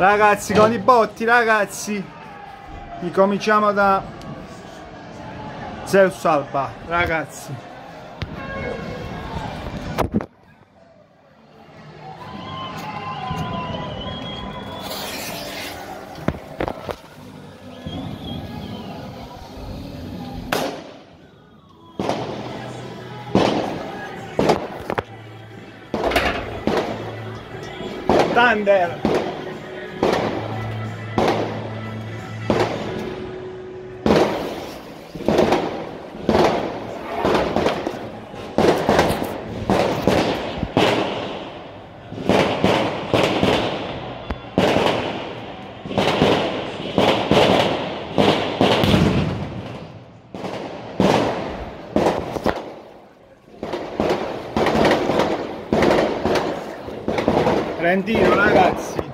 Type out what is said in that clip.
Ragazzi, con i botti, ragazzi. Ricominciamo da Zeus Alba, ragazzi. Thunder! Trentino ragazzi